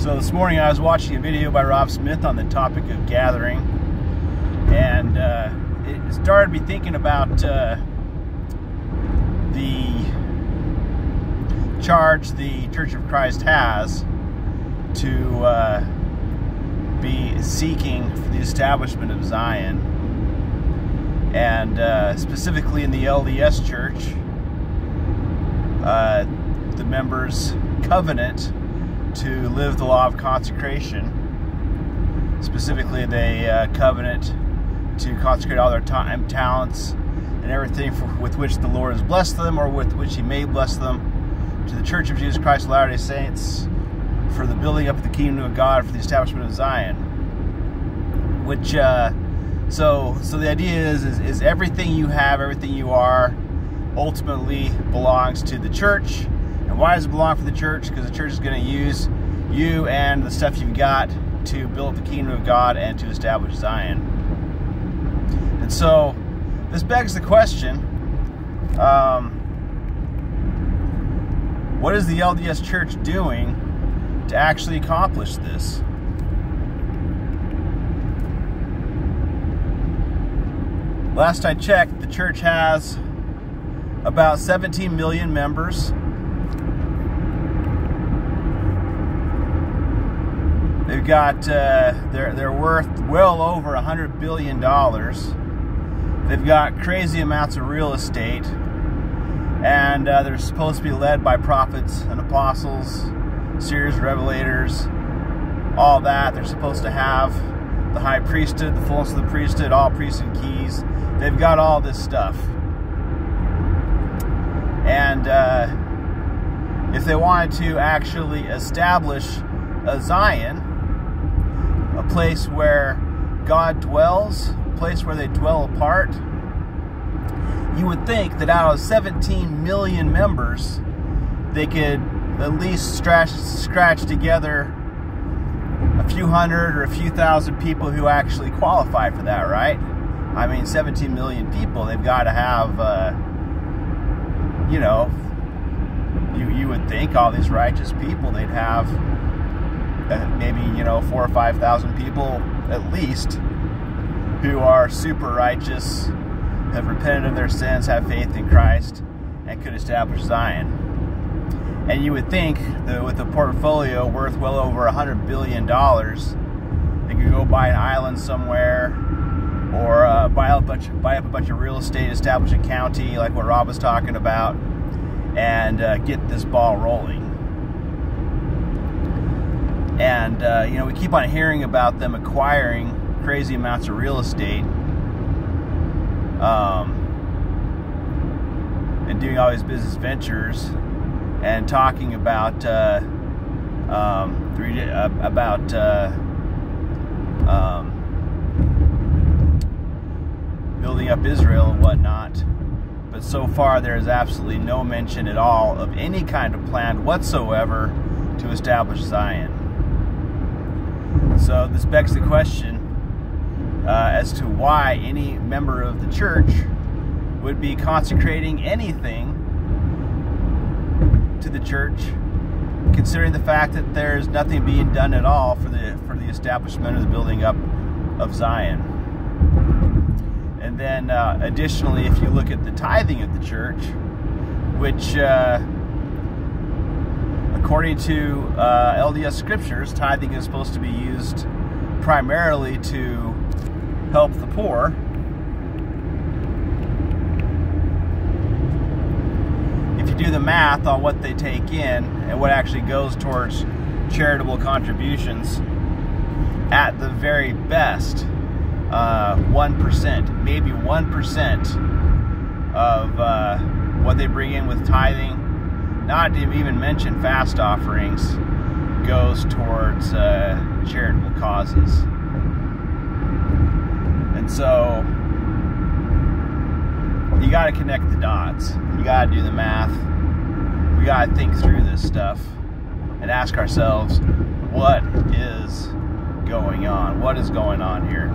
So this morning I was watching a video by Rob Smith on the topic of gathering, and uh, it started me thinking about uh, the charge the Church of Christ has to uh, be seeking for the establishment of Zion, and uh, specifically in the LDS Church, uh, the members covenant to live the law of consecration. Specifically, they uh, covenant to consecrate all their time, talents, and everything for, with which the Lord has blessed them or with which He may bless them to the Church of Jesus Christ of Latter day Saints for the building up of the kingdom of God, for the establishment of Zion. Which, uh, so, so the idea is, is, is everything you have, everything you are, ultimately belongs to the church. And why does it belong for the church? Because the church is going to use you and the stuff you've got to build the kingdom of God and to establish Zion. And so, this begs the question um, what is the LDS church doing to actually accomplish this? Last I checked, the church has about 17 million members. They've got uh, they're they're worth well over a hundred billion dollars. They've got crazy amounts of real estate, and uh, they're supposed to be led by prophets and apostles, seers, revelators, all that. They're supposed to have the high priesthood, the fullness of the priesthood, all priests and keys. They've got all this stuff. And uh, if they wanted to actually establish a Zion, a place where God dwells, a place where they dwell apart, you would think that out of 17 million members, they could at least scratch, scratch together a few hundred or a few thousand people who actually qualify for that, right? I mean, 17 million people, they've got to have. Uh, you know, you you would think all these righteous people they'd have maybe you know four or five thousand people at least who are super righteous, have repented of their sins, have faith in Christ, and could establish Zion. And you would think that with a portfolio worth well over a hundred billion dollars, they could go buy an island somewhere or uh, buy up a bunch, buy up a bunch of real estate, establish a county like what Rob was talking about, and uh, get this ball rolling. And uh, you know, we keep on hearing about them acquiring crazy amounts of real estate, um, and doing all these business ventures, and talking about uh, um, three, uh, about. Um, building up Israel and whatnot. But so far, there is absolutely no mention at all of any kind of plan whatsoever to establish Zion. So, this begs the question uh, as to why any member of the church would be consecrating anything to the church, considering the fact that there's nothing being done at all for the for the establishment or the building up of Zion. And then, uh, additionally, if you look at the tithing of the church, which, uh, according to uh, LDS scriptures, tithing is supposed to be used primarily to help the poor. If you do the math on what they take in and what actually goes towards charitable contributions, at the very best, uh, 1%, maybe 1% of uh, what they bring in with tithing, not to even mention fast offerings, goes towards uh, charitable causes. And so you got to connect the dots. You got to do the math. We got to think through this stuff and ask ourselves what is going on? What is going on here?